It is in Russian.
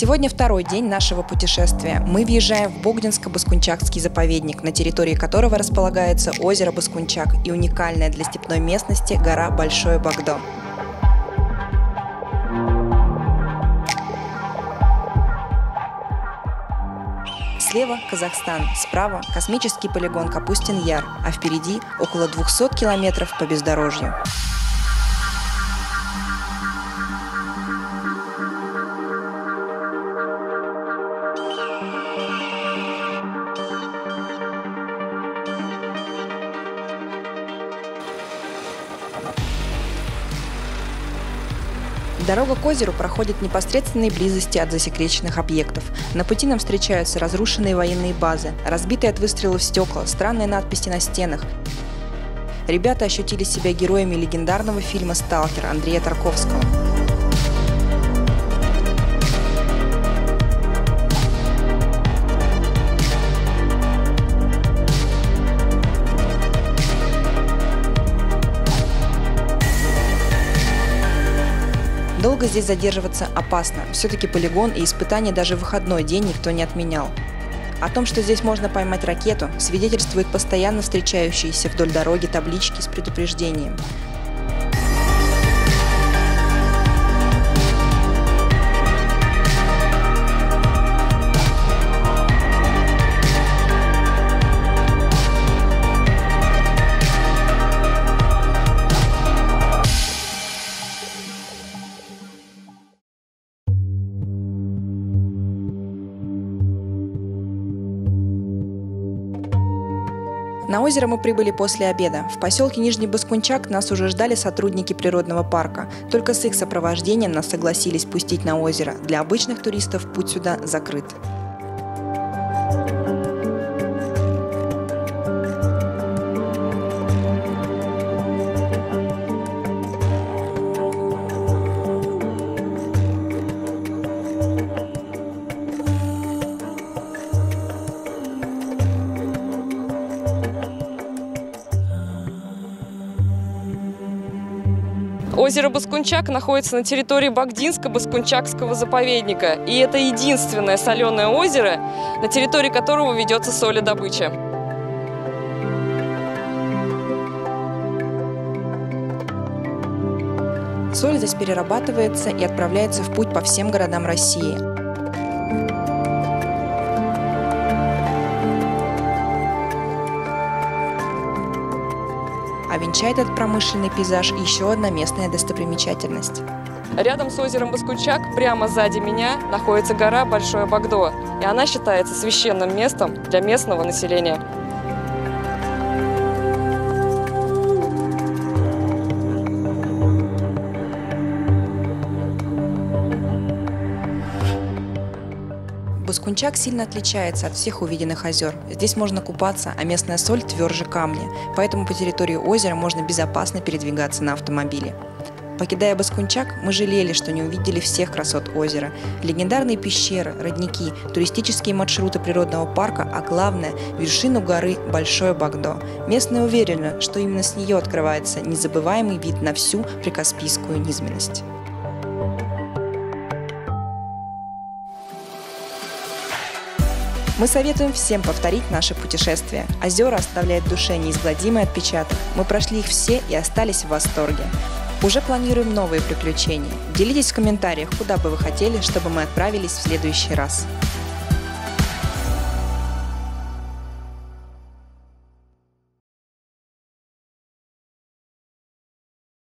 Сегодня второй день нашего путешествия. Мы въезжаем в Богдинско-Баскунчакский заповедник, на территории которого располагается озеро Баскунчак и уникальная для степной местности гора Большое Багдо. Слева – Казахстан, справа – космический полигон Капустин-Яр, а впереди – около 200 километров по бездорожью. Дорога к озеру проходит в непосредственной близости от засекреченных объектов. На пути нам встречаются разрушенные военные базы, разбитые от выстрелов стекла, странные надписи на стенах. Ребята ощутили себя героями легендарного фильма «Сталкер» Андрея Тарковского. Долго здесь задерживаться опасно. Все-таки полигон и испытания даже в выходной день никто не отменял. О том, что здесь можно поймать ракету, свидетельствуют постоянно встречающиеся вдоль дороги таблички с предупреждением. На озеро мы прибыли после обеда. В поселке Нижний Баскунчак нас уже ждали сотрудники природного парка. Только с их сопровождением нас согласились пустить на озеро. Для обычных туристов путь сюда закрыт. Озеро Баскунчак находится на территории Багдинско-Баскунчакского заповедника. И это единственное соленое озеро, на территории которого ведется соледобыча. Соль здесь перерабатывается и отправляется в путь по всем городам России. Венчает этот промышленный пейзаж еще одна местная достопримечательность. Рядом с озером Баскучак, прямо сзади меня, находится гора Большое Багдо, и она считается священным местом для местного населения. Баскунчак сильно отличается от всех увиденных озер. Здесь можно купаться, а местная соль тверже камня, поэтому по территории озера можно безопасно передвигаться на автомобиле. Покидая Баскунчак, мы жалели, что не увидели всех красот озера. Легендарные пещеры, родники, туристические маршруты природного парка, а главное – вершину горы Большое Багдо. Местные уверены, что именно с нее открывается незабываемый вид на всю прикаспийскую низменность. Мы советуем всем повторить наше путешествие. Озера оставляют в душе неизгладимый отпечаток. Мы прошли их все и остались в восторге. Уже планируем новые приключения. Делитесь в комментариях, куда бы вы хотели, чтобы мы отправились в следующий раз.